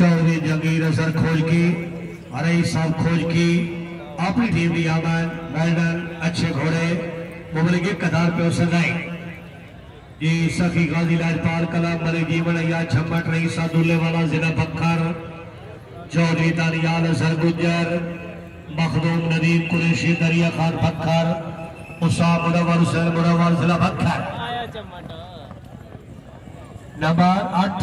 चौधरी जंगीर असर खोज की हरई साहब खोज की। अपनी टीम की आमन मेडल अच्छे घोड़े मुबलिक के कदार पे उसे नहीं। जी सखी गाजी लाजपाल कला मरे जीवन या छम्बट रही सादुल्ले वाला जिला बखर चौधरी दानियाल असर गुजर मखदूम नदीम कुरेशी दरिया खान बखर उसा मुनवर हुसैन मुनवर जिला बखर नंबर आठ।